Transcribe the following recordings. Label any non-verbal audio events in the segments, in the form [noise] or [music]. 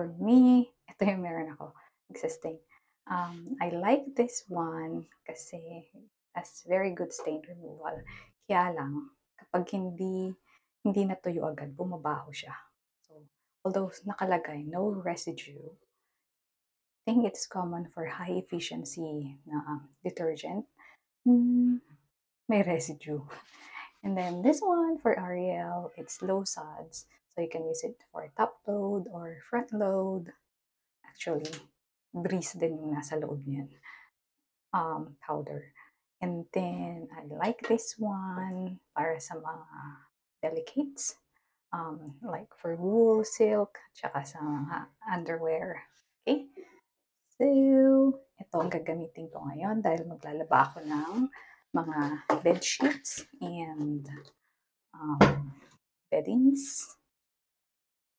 for me, [laughs] ito yung meron ako, nagsistain. Um, I like this one kasi has very good stain removal. Kaya lang, kapag hindi, hindi natuyo agad, bumabaho siya. So, although nakalagay, no residue, I think it's common for high efficiency na detergent. Mm, may residue. [laughs] And then this one for Ariel, it's low suds. So you can use it for top load or front load. Actually, breeze din yung nasa loob niyan. Um, powder. And then I like this one para sa mga delicates. Um, like for wool, silk, tsaka sa mga underwear. Okay? So, ito ang gagamitin ko ngayon dahil maglalaba ako ng mga bed sheets and um, beddings.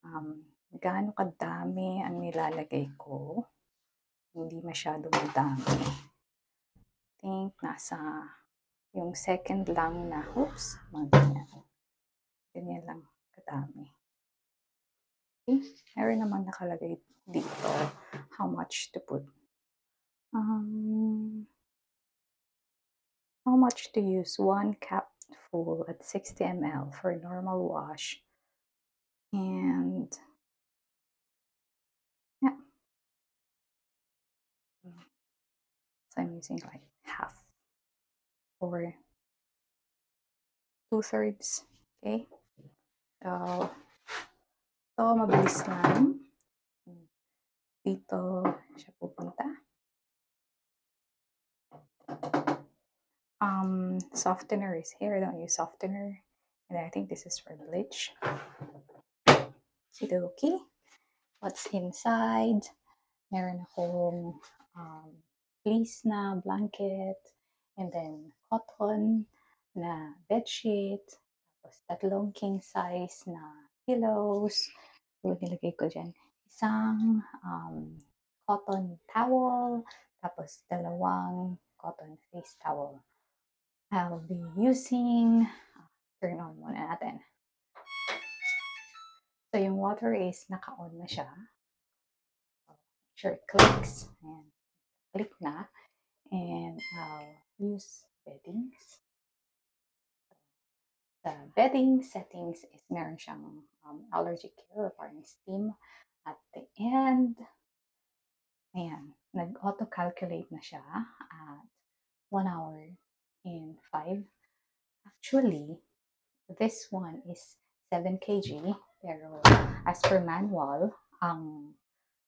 Um, gaano kadami ang nilalagay ko. Hindi masyado madami. I think nasa yung second lang na, oops, mga ganyan. Ganyan lang kadami. Okay, meron naman nakalagay dito how much to put. Um, how much to use? One cup full at 60 ml for normal wash. And yeah. So I'm using like half or two thirds. Okay. So, ito mabilis lang. Dito siya pupunta. Um, softener is here. I Don't use softener. And I think this is for bleach. Kidoki. What's inside? Meron akong um, fleece na blanket. And then cotton na bedsheet. Tapos tatlong king size na pillows. So, nilagay ko dyan. Isang um, cotton towel. Tapos dalawang cotton face towel. I'll be using, turn on muna natin. So, yung water is naka-on na siya. So, make sure it clicks. Ayan. Click na. And I'll use beddings. The bedding settings is meron siyang um, allergy care or parang steam at the end. Ayan. Nag-auto-calculate na siya at 1 hour in 5. Actually, this one is 7 kg. Pero as per manual, ang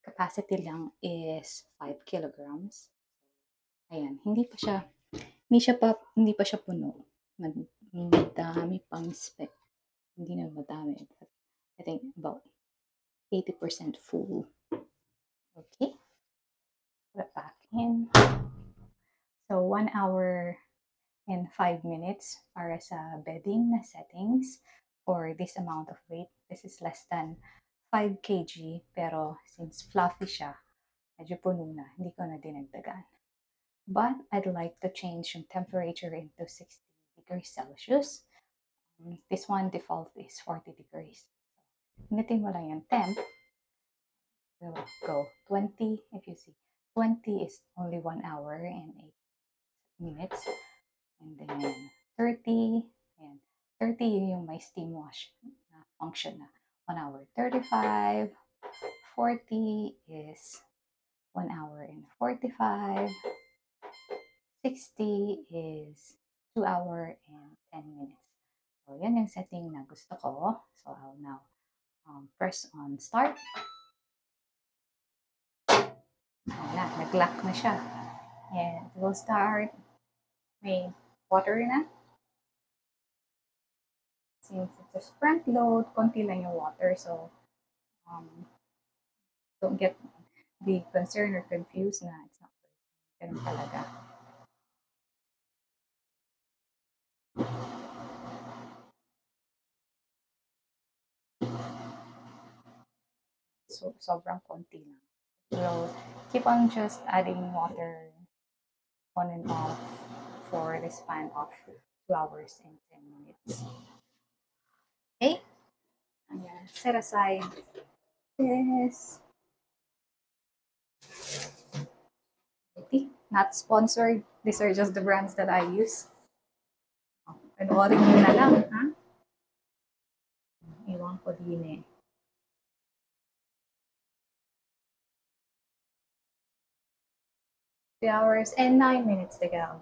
capacity lang is 5 kilograms. Ayan, hindi pa siya, hindi siya pa, hindi pa siya puno. Mad, madami pang spec. Hindi na madami. But I think about 80% full. Okay. Put it back in. So, 1 hour and 5 minutes para sa bedding na settings for this amount of weight. This is less than 5 kg, pero since fluffy siya, medyo puno na, hindi ko na dinagdagan. But I'd like to change yung temperature into 60 degrees Celsius. Um, this one default is 40 degrees. Hinitin mo lang yung temp. We'll go 20, if you see. 20 is only 1 hour and 8 minutes. And then 30, and 30 yung may steam wash function na 1 hour 35, 40 is 1 hour and 45, 60 is 2 hour and 10 minutes. So, yan yung setting na gusto ko. So, I'll now um, press on start. Na, nag-lock na siya. And it will start. May water na. Since it's a front load, konti lang yung water. So, um, don't get be concerned or confused na it's not ganun talaga. So, sobrang konti lang. So, keep on just adding water on and off for the span of 2 hours and 10 minutes. Okay? I'm gonna set aside this. Not sponsored. These are just the brands that I use. Oh, Panoorin nyo na lang, ha? Iwan ko din eh. Two hours and nine minutes to go.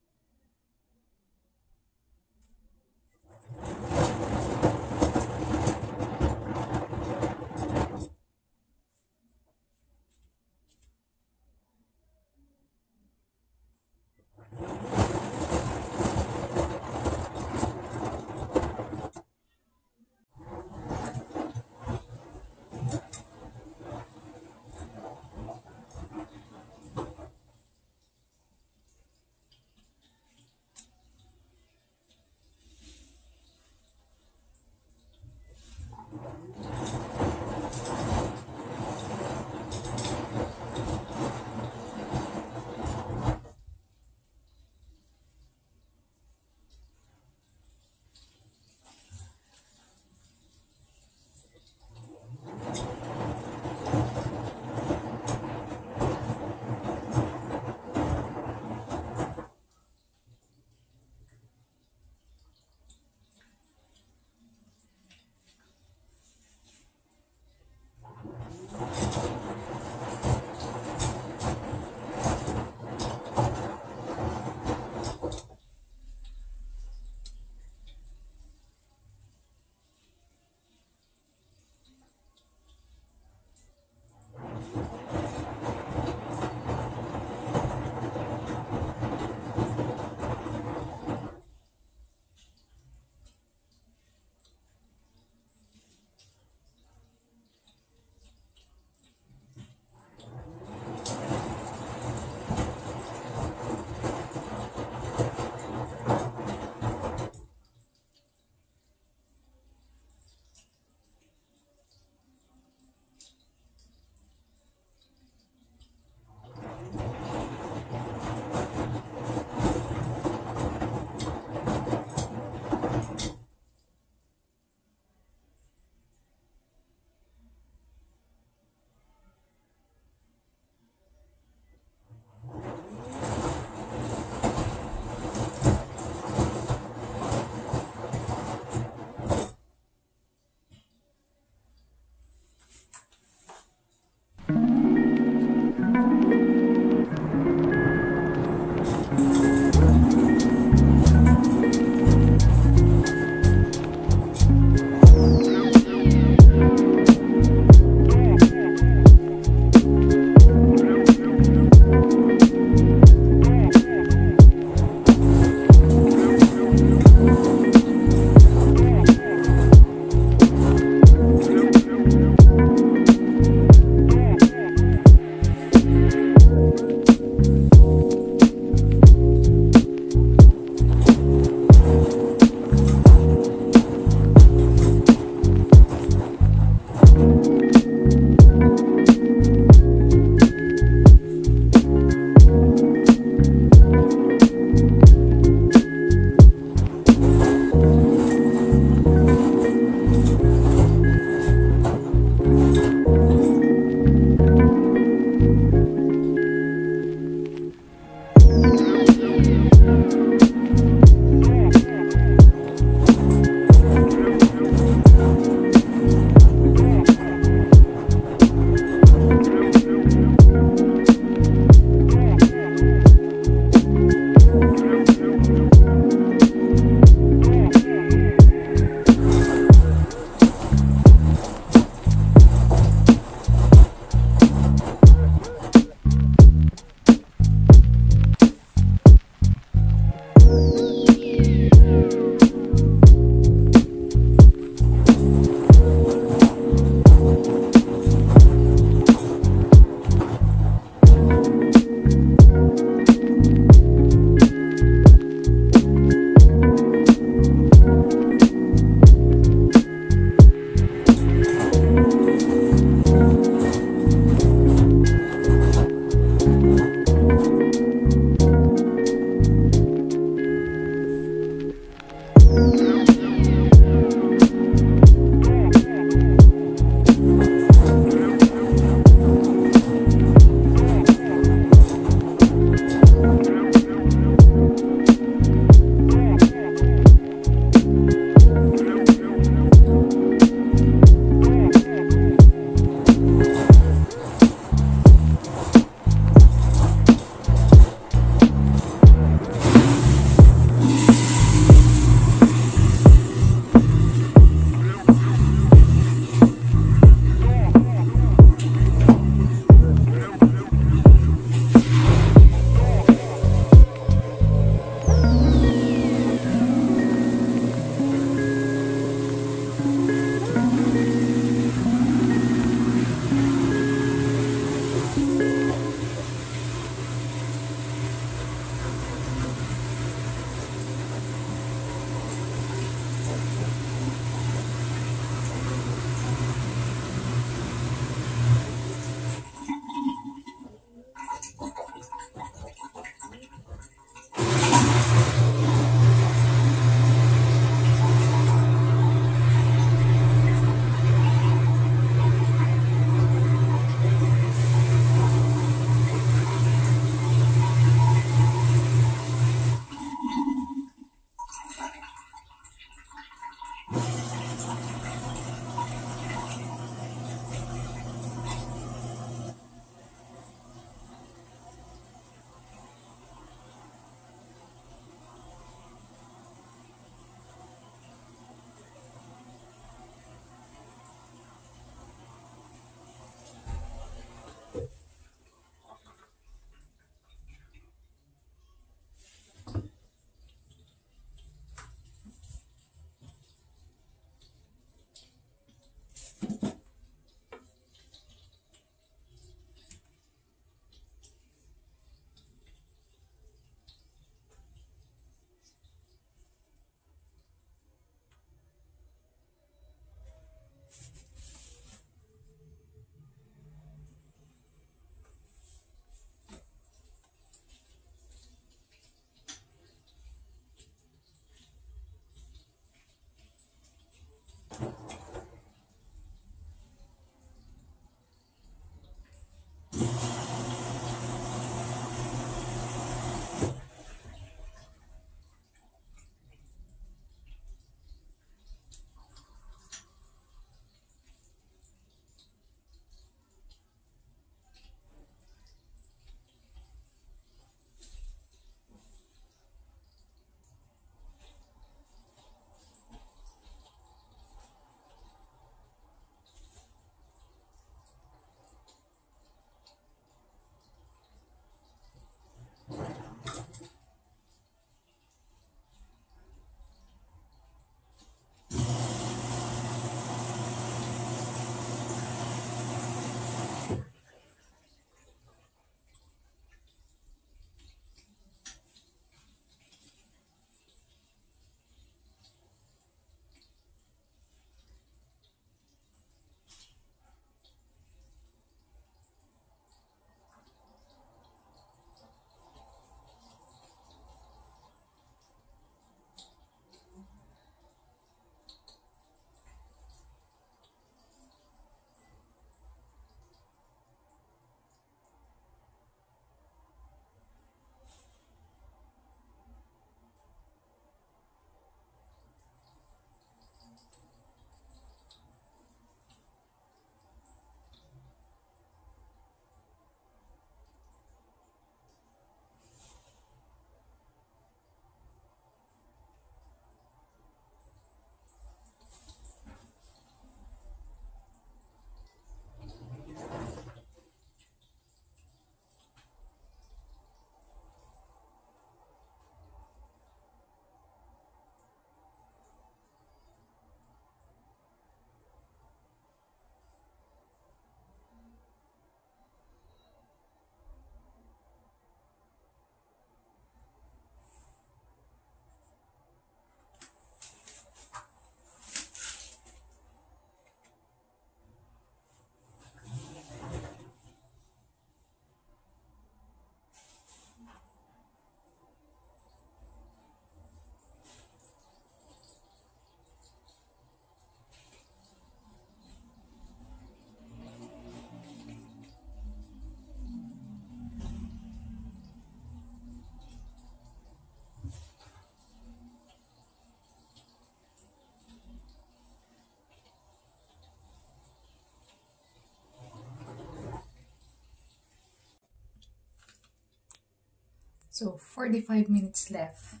So, 45 minutes left.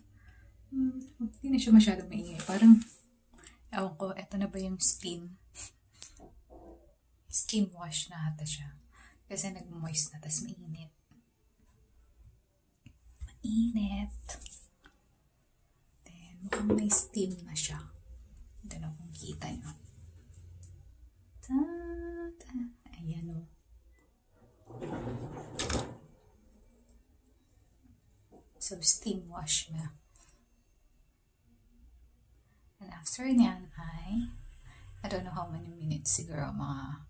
Hmm, hindi na siya masyadong maingay. Parang, ewan ko, eto na ba yung steam? Steam wash na ata siya. Kasi nag-moist na, tas mainit. Mainit. Then, mukhang may steam na siya. Ito na kung kita nyo. Ta-da! Ayan o. So, steam wash mo. And after niyan ay, I don't know how many minutes, siguro mga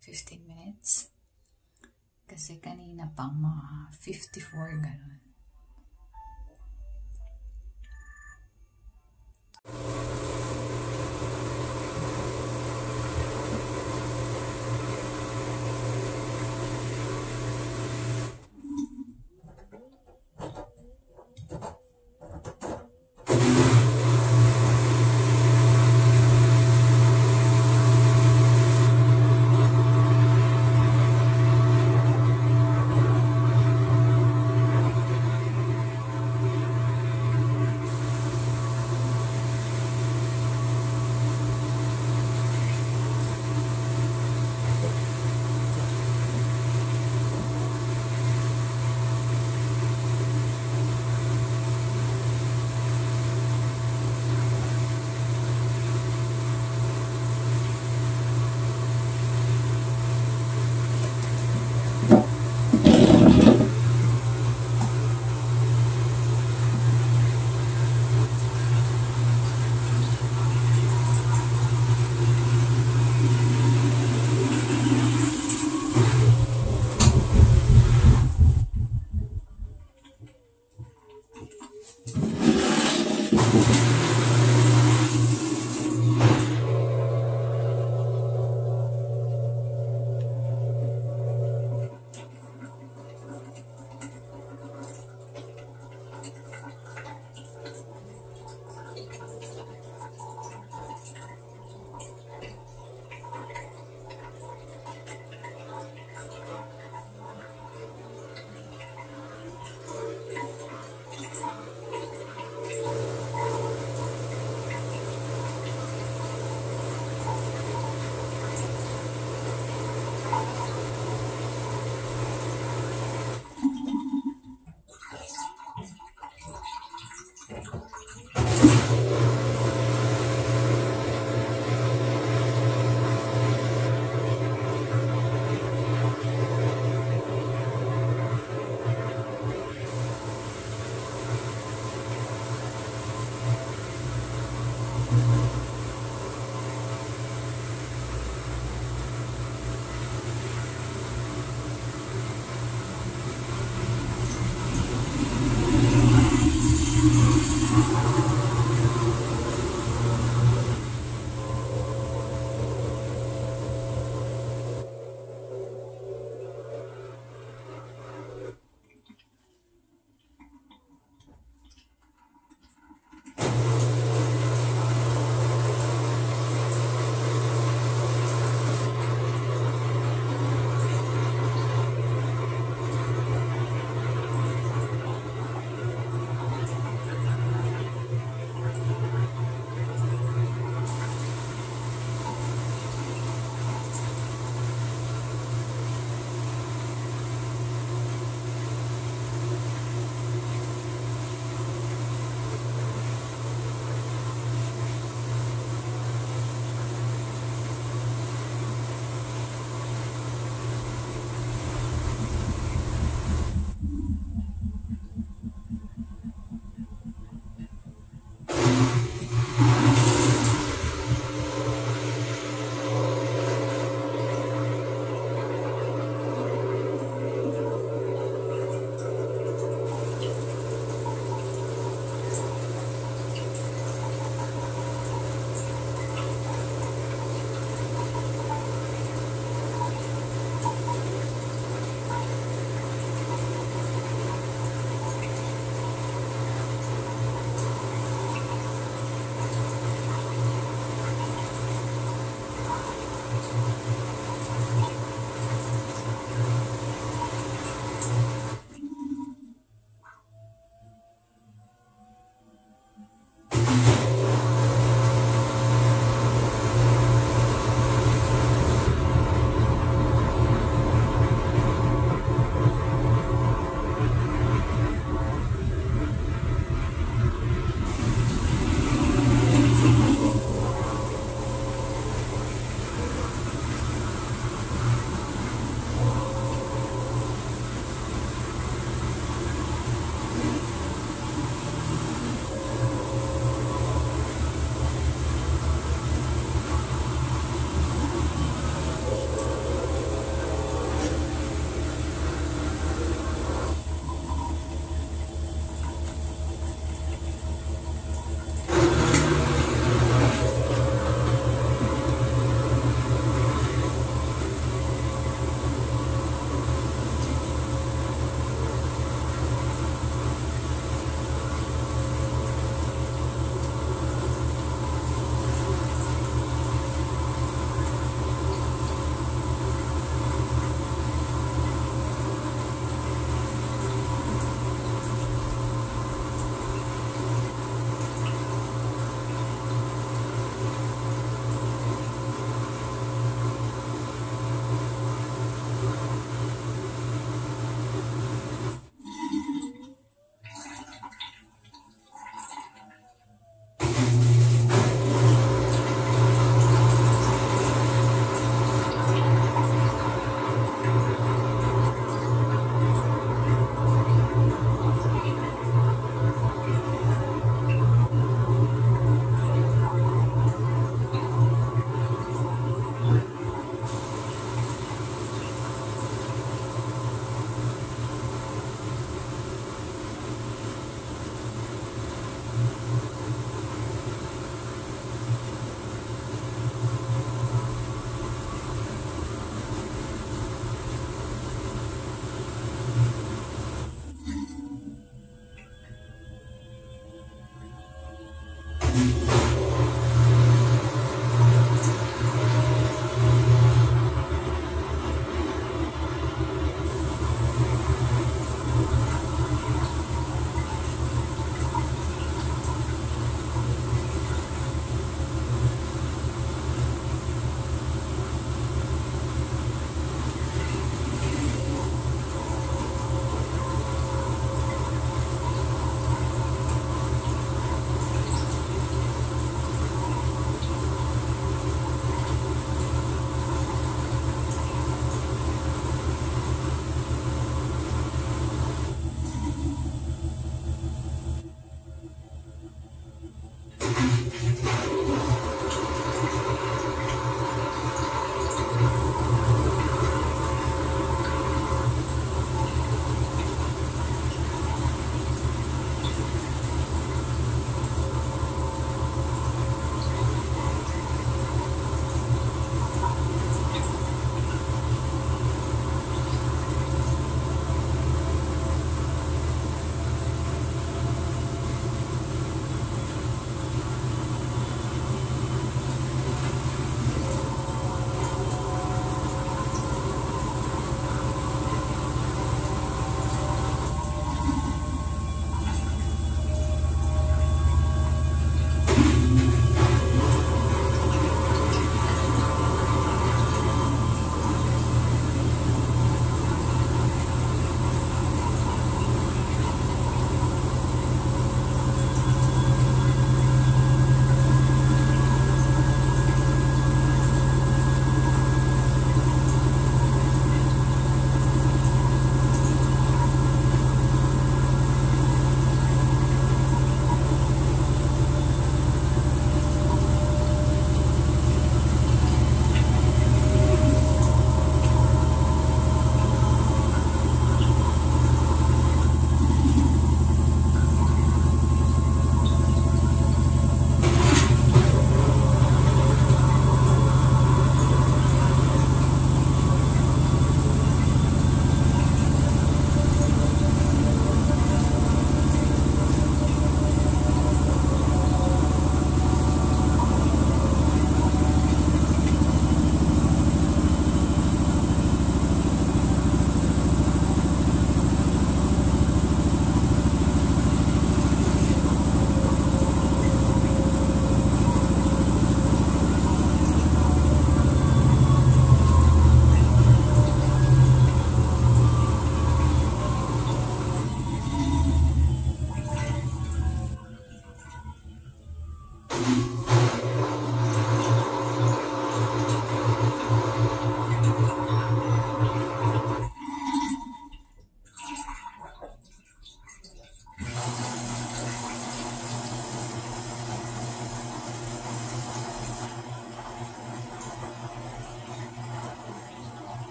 15 minutes. Kasi kanina pang mga 54, ganun. Thank you.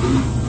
Mm-hmm.